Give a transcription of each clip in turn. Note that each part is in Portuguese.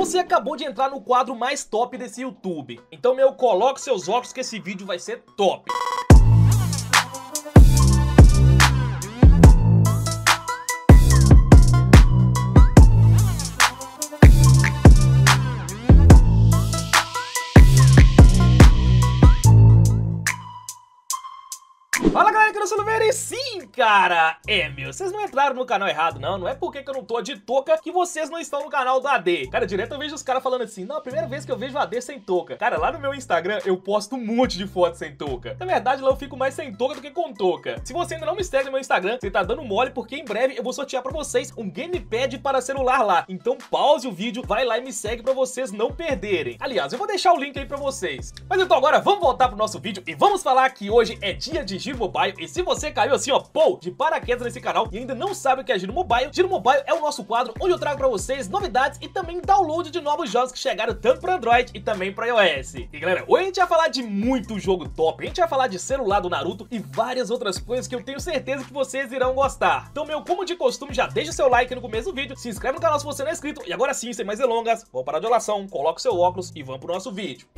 Você acabou de entrar no quadro mais top desse YouTube. Então, meu, coloque seus óculos que esse vídeo vai ser top. Fala galera que eu sou o Silveira e sim, cara, é meu, vocês não entraram no canal errado não, não é porque que eu não tô de touca que vocês não estão no canal do AD. Cara, direto eu vejo os caras falando assim, não, a primeira vez que eu vejo o AD sem touca. Cara, lá no meu Instagram eu posto um monte de fotos sem touca. Na verdade, lá eu fico mais sem touca do que com touca. Se você ainda não me segue no meu Instagram, você tá dando mole porque em breve eu vou sortear pra vocês um gamepad para celular lá. Então pause o vídeo, vai lá e me segue pra vocês não perderem. Aliás, eu vou deixar o link aí pra vocês. Mas então agora vamos voltar pro nosso vídeo e vamos falar que hoje é dia de Giro Mobile e se você caiu assim, ó, pô, de paraquedas nesse canal e ainda não sabe o que é Giro Mobile, Giro Mobile é o nosso quadro onde eu trago pra vocês novidades e também download de novos jogos que chegaram tanto pra Android e também pra iOS. E galera, hoje a gente vai falar de muito jogo top, a gente vai falar de celular do Naruto e várias outras coisas que eu tenho certeza que vocês irão gostar. Então, meu, como de costume, já deixa o seu like no começo do vídeo, se inscreve no canal se você não é inscrito e agora sim, sem mais delongas, vou parar de olação, coloca o seu óculos e vamos pro nosso vídeo.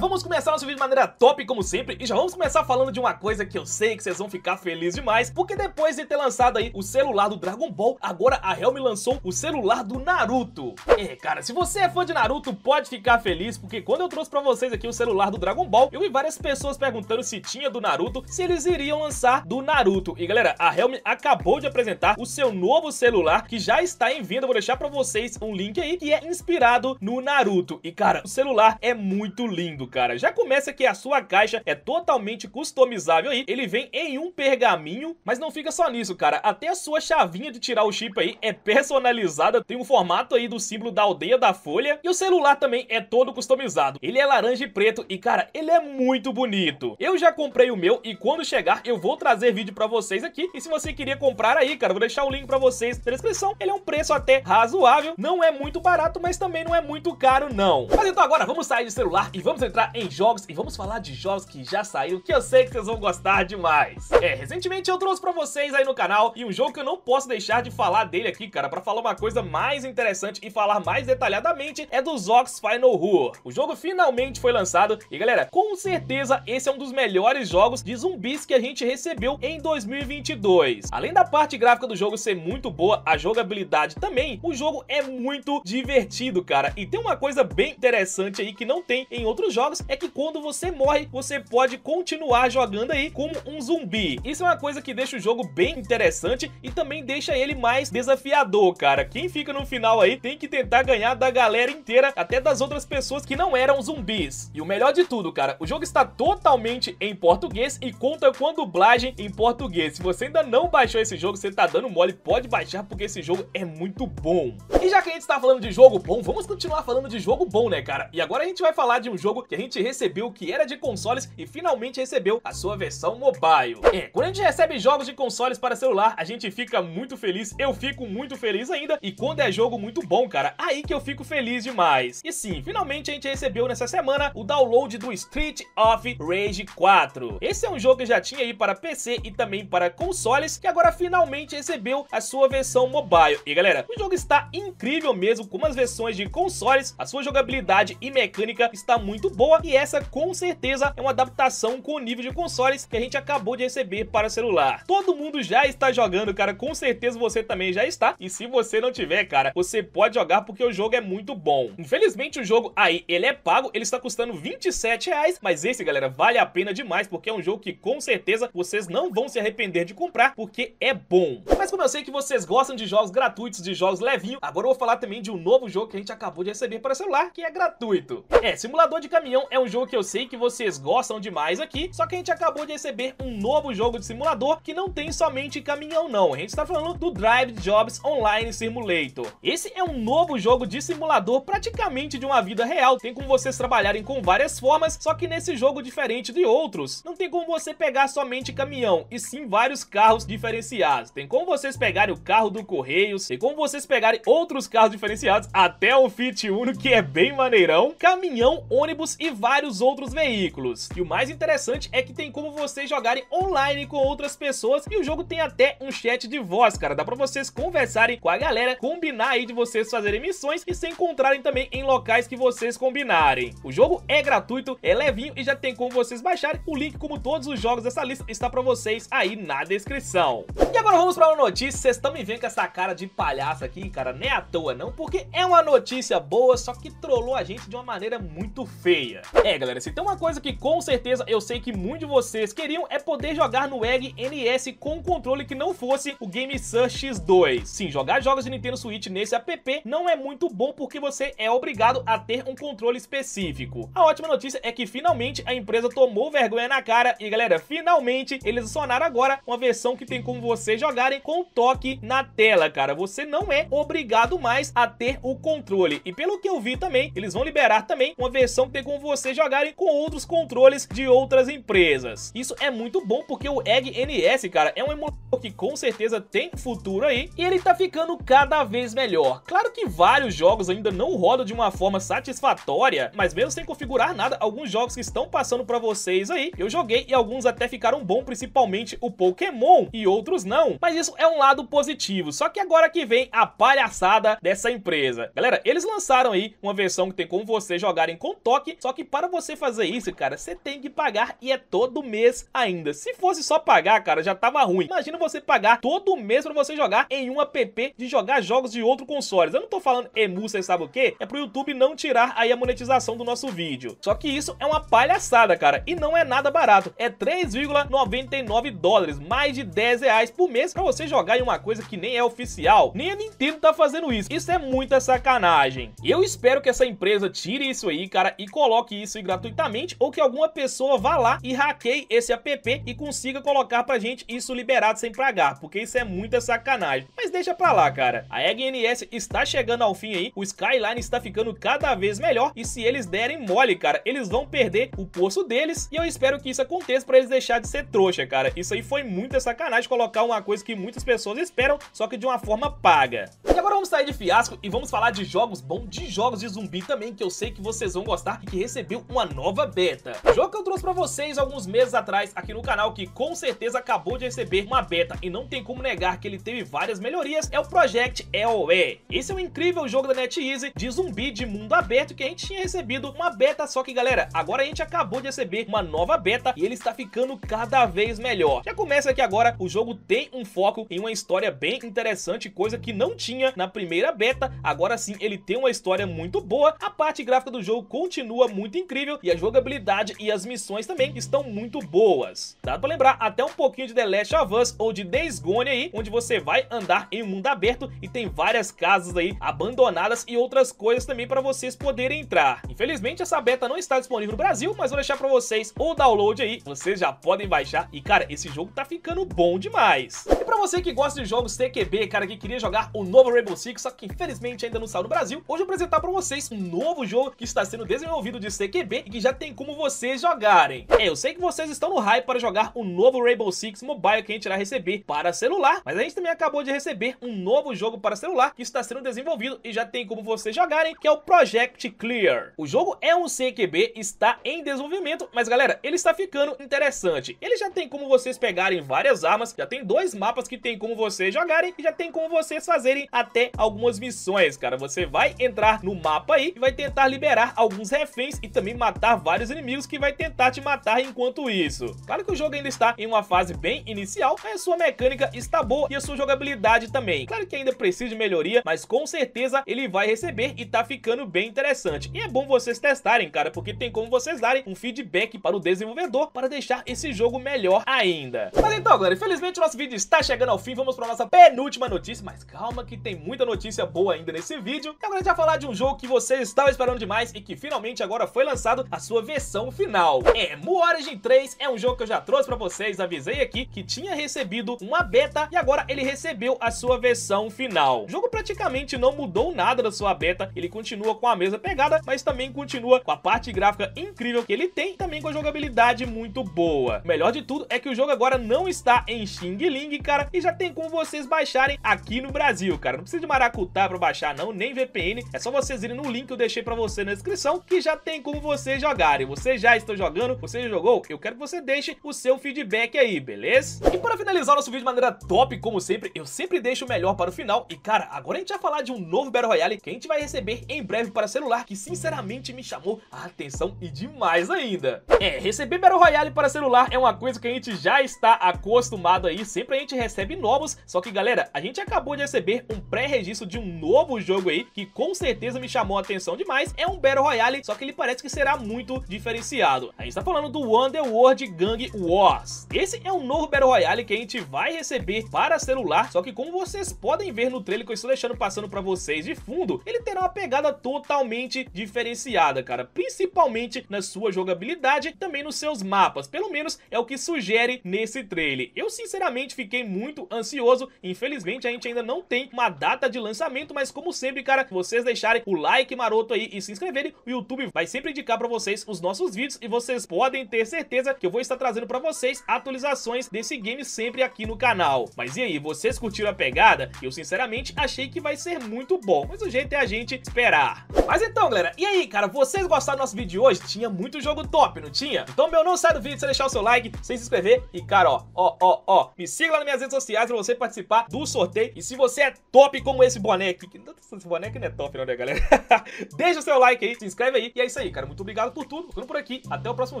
Vamos começar nosso vídeo de maneira top como sempre e já vamos começar falando de uma coisa que eu sei que vocês vão ficar felizes demais porque depois de ter lançado aí o celular do Dragon Ball, agora a Helm lançou o celular do Naruto. É, cara, se você é fã de Naruto, pode ficar feliz porque quando eu trouxe pra vocês aqui o celular do Dragon Ball, eu vi várias pessoas perguntando se tinha do Naruto, se eles iriam lançar do Naruto. E galera, a Helm acabou de apresentar o seu novo celular que já está em venda, vou deixar pra vocês um link aí que é inspirado no Naruto. E cara, o celular é muito lindo, cara. Já começa que a sua caixa é totalmente customizável aí. Ele vem em um pergaminho, mas não fica só nisso, cara. Até a sua chavinha de tirar o chip aí é personalizada. Tem um formato aí do símbolo da aldeia da folha. E o celular também é todo customizado. Ele é laranja e preto e, cara, ele é muito bonito. Eu já comprei o meu e quando chegar eu vou trazer vídeo pra vocês aqui. E se você queria comprar aí, cara, vou deixar o link pra vocês na descrição. Ele é um preço até razoável. Não é muito barato, mas também não é muito caro, não. Mas então agora vamos sair de celular e vamos entrar em jogos e vamos falar de jogos que já saíram, que eu sei que vocês vão gostar demais. É, recentemente eu trouxe pra vocês aí no canal e um jogo que eu não posso deixar de falar dele aqui, cara, pra falar uma coisa mais interessante e falar mais detalhadamente é do Zox Final War. O jogo finalmente foi lançado e galera, com certeza esse é um dos melhores jogos de zumbis que a gente recebeu em 2022. Além da parte gráfica do jogo ser muito boa, a jogabilidade também, o jogo é muito divertido, cara. E tem uma coisa bem interessante aí que não tem em outros jogos é que quando você morre, você pode continuar jogando aí como um zumbi. Isso é uma coisa que deixa o jogo bem interessante e também deixa ele mais desafiador, cara. Quem fica no final aí tem que tentar ganhar da galera inteira, até das outras pessoas que não eram zumbis. E o melhor de tudo, cara, o jogo está totalmente em português e conta com a dublagem em português. Se você ainda não baixou esse jogo, você tá dando mole, pode baixar porque esse jogo é muito bom. E já que a gente está falando de jogo bom, vamos continuar falando de jogo bom, né, cara? E agora a gente vai falar de um jogo que a gente recebeu que era de consoles e finalmente recebeu a sua versão mobile. É, quando a gente recebe jogos de consoles para celular, a gente fica muito feliz, eu fico muito feliz ainda, e quando é jogo muito bom, cara, aí que eu fico feliz demais. E sim, finalmente a gente recebeu nessa semana o download do Street of Rage 4. Esse é um jogo que já tinha aí para PC e também para consoles, que agora finalmente recebeu a sua versão mobile. E galera, o jogo está incrível mesmo, com as versões de consoles, a sua jogabilidade e mecânica está muito boa e essa com certeza é uma adaptação com o nível de consoles que a gente acabou de receber para celular. Todo mundo já está jogando, cara, com certeza você também já está. E se você não tiver, cara, você pode jogar porque o jogo é muito bom. Infelizmente o jogo aí, ele é pago, ele está custando 27 reais, mas esse, galera, vale a pena demais porque é um jogo que com certeza vocês não vão se arrepender de comprar porque é bom. Mas como eu sei que vocês gostam de jogos gratuitos, de jogos levinho, agora eu vou falar também de um novo jogo que a gente acabou de receber para celular, que é gratuito. É, simulador de caminhão é um jogo que eu sei que vocês gostam demais aqui, só que a gente acabou de receber um novo jogo de simulador que não tem somente caminhão não, a gente está falando do Drive Jobs Online Simulator. Esse é um novo jogo de simulador praticamente de uma vida real, tem como vocês trabalharem com várias formas, só que nesse jogo diferente de outros, não tem como você pegar somente caminhão, e sim vários carros diferenciados. Tem como vocês pegarem o carro do Correios, tem como vocês pegarem outros carros diferenciados, até o Fit Uno, que é bem maneirão, caminhão, ônibus e vários outros veículos. E o mais interessante é que tem como vocês jogarem online com outras pessoas e o jogo tem até um chat de voz, cara. Dá pra vocês conversarem com a galera, combinar aí de vocês fazerem missões e se encontrarem também em locais que vocês combinarem. O jogo é gratuito, é levinho e já tem como vocês baixarem. O link, como todos os jogos dessa lista, está pra vocês aí na descrição. E agora vamos pra uma notícia. Vocês estão me vendo com essa cara de palhaço aqui, cara? Nem à toa não, porque é uma notícia boa, só que trollou a gente de uma maneira muito feia. É, galera, se tem uma coisa que com certeza eu sei que muitos de vocês queriam é poder jogar no Egg NS com um controle que não fosse o Game Search X2. Sim, jogar jogos de Nintendo Switch nesse app não é muito bom porque você é obrigado a ter um controle específico. A ótima notícia é que finalmente a empresa tomou vergonha na cara e galera, finalmente eles adicionaram agora uma versão que tem como vocês jogarem com toque na tela, cara. Você não é obrigado mais a ter o controle. E pelo que eu vi também, eles vão liberar também uma versão que tem como vocês jogarem com outros controles de outras empresas. Isso é muito bom porque o Egg NS, cara, é um emulador que com certeza tem futuro aí e ele tá ficando cada vez melhor. Claro que vários jogos ainda não rodam de uma forma satisfatória, mas mesmo sem configurar nada, alguns jogos que estão passando pra vocês aí, eu joguei e alguns até ficaram bom, principalmente o Pokémon e outros não. Mas isso é um lado positivo, só que agora que vem a palhaçada dessa empresa. Galera, eles lançaram aí uma versão que tem como você jogarem com toque, só que para você fazer isso, cara, você tem que pagar e é todo mês ainda. Se fosse só pagar, cara, já tava ruim. Imagina você pagar todo mês para você jogar em um app de jogar jogos de outro console. Eu não tô falando emu, você sabe o que? É pro YouTube não tirar aí a monetização do nosso vídeo. Só que isso é uma palhaçada, cara, e não é nada barato. É 3,99 dólares, mais de 10 reais por mês para você jogar em uma coisa que nem é oficial. Nem a Nintendo tá fazendo isso. Isso é muita sacanagem. Eu espero que essa empresa tire isso aí, cara, e coloque isso aí gratuitamente ou que alguma pessoa vá lá e hackeie esse app e consiga colocar pra gente isso liberado sem pagar, porque isso é muita sacanagem. Mas deixa pra lá, cara. A EggNS está chegando ao fim aí, o Skyline está ficando cada vez melhor e se eles derem mole, cara, eles vão perder o poço deles e eu espero que isso aconteça pra eles deixar de ser trouxa, cara. Isso aí foi muita sacanagem colocar uma coisa que muitas pessoas esperam, só que de uma forma paga. E agora vamos sair de fiasco e vamos falar de jogos bons, de jogos de zumbi também, que eu sei que vocês vão gostar e que recebeu uma nova beta. Jogo que eu trouxe pra vocês alguns meses atrás aqui no canal, que com certeza acabou de receber uma beta e não tem como negar que ele teve várias melhorias, é o Project EOE. Esse é um incrível jogo da NetEase de zumbi de mundo aberto que a gente tinha recebido uma beta, só que galera, agora a gente acabou de receber uma nova beta e ele está ficando cada vez melhor. Já começa aqui agora, o jogo tem um foco em uma história bem interessante, coisa que não tinha na primeira beta, agora sim ele tem uma história muito boa, a parte gráfica do jogo continua muito incrível e a jogabilidade e as missões também estão muito boas. Dá pra lembrar até um pouquinho de The Last of Us ou de Days Gone aí, onde você vai andar em um mundo aberto e tem várias casas aí abandonadas e outras coisas também para vocês poderem entrar. Infelizmente essa beta não está disponível no Brasil, mas vou deixar para vocês o download aí, vocês já podem baixar e cara, esse jogo tá ficando bom demais. E para você que gosta de jogos TQB, cara, que queria jogar o novo Rainbow Six, só que infelizmente ainda não saiu no Brasil, hoje eu vou apresentar para vocês um novo jogo que está sendo desenvolvido de CQB e que já tem como vocês jogarem. É, eu sei que vocês estão no hype para jogar o novo Rainbow Six Mobile que a gente irá receber para celular, mas a gente também acabou de receber um novo jogo para celular que está sendo desenvolvido e já tem como vocês jogarem, que é o Project Clear. O jogo é um CQB, está em desenvolvimento, mas galera, ele está ficando interessante. Ele já tem como vocês pegarem várias armas, já tem dois mapas que tem como vocês jogarem e já tem como vocês fazerem até algumas missões, cara. Você vai entrar no mapa aí e vai tentar liberar alguns reféns e também matar vários inimigos que vai tentar te matar enquanto isso. Claro que o jogo ainda está em uma fase bem inicial, mas a sua mecânica está boa e a sua jogabilidade também. Claro que ainda precisa de melhoria, mas com certeza ele vai receber e tá ficando bem interessante. E é bom vocês testarem, cara, porque tem como vocês darem um feedback para o desenvolvedor para deixar esse jogo melhor ainda. Mas então, galera, infelizmente o nosso vídeo está chegando ao fim, vamos para nossa penúltima notícia, mas calma que tem muita notícia boa ainda nesse vídeo. E agora a gente vai falar de um jogo que vocês estavam esperando demais e que finalmente agora foi lançado a sua versão final. É, Mu Origin 3 é um jogo que eu já trouxe pra vocês, avisei aqui que tinha recebido uma beta e agora ele recebeu a sua versão final. O jogo praticamente não mudou nada da sua beta, ele continua com a mesma pegada, mas também continua com a parte gráfica incrível que ele tem, também com a jogabilidade muito boa. O melhor de tudo é que o jogo agora não está em Xing Ling, cara, e já tem como vocês baixarem aqui no Brasil, cara. Não precisa de maracutá pra baixar não, nem VPN, é só vocês irem no link que eu deixei pra você na descrição, que já tem tem como vocês jogarem. Vocês já estão jogando? Você já jogou? Eu quero que você deixe o seu feedback aí, beleza? E para finalizar nosso vídeo de maneira top, como sempre, eu sempre deixo o melhor para o final. E cara, agora a gente vai falar de um novo Battle Royale que a gente vai receber em breve para celular, que sinceramente me chamou a atenção e demais ainda. É, receber Battle Royale para celular é uma coisa que a gente já está acostumado aí, sempre a gente recebe novos, só que galera, a gente acabou de receber um pré-registro de um novo jogo aí, que com certeza me chamou a atenção demais, é um Battle Royale, só que ele parece que será muito diferenciado. A gente tá falando do Underworld Gang Wars. Esse é um novo Battle Royale que a gente vai receber para celular, só que como vocês podem ver no trailer que eu estou deixando passando para vocês de fundo, ele terá uma pegada totalmente diferenciada, cara, principalmente na sua jogabilidade e também nos seus mapas, pelo menos é o que sugere nesse trailer. Eu sinceramente fiquei muito ansioso, infelizmente a gente ainda não tem uma data de lançamento, mas como sempre, cara, vocês deixarem o like maroto aí e se inscreverem, o YouTube vai sempre indicar para vocês os nossos vídeos e vocês podem ter certeza que eu vou estar trazendo para vocês atualizações desse game sempre aqui no canal. Mas e aí, vocês curtiram a pegada? Eu sinceramente achei que vai ser muito bom, mas o jeito é a gente esperar. Mas então, galera, e aí, cara, vocês gostaram do nosso vídeo de hoje? Tinha muito jogo top, não tinha? Então, meu, não sai do vídeo sem deixar o seu like, sem se inscrever e, cara, ó, ó, ó, ó, me siga lá nas minhas redes sociais pra você participar do sorteio. E se você é top como esse boneco, que esse boneco não é top não, né, galera? Deixa o seu like aí, se inscreve aí. E é isso aí, cara, muito obrigado por tudo, ficando por aqui. Até o próximo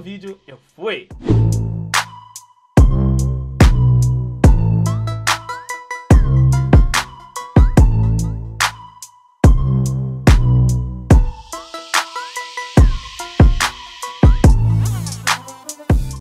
vídeo, eu fui!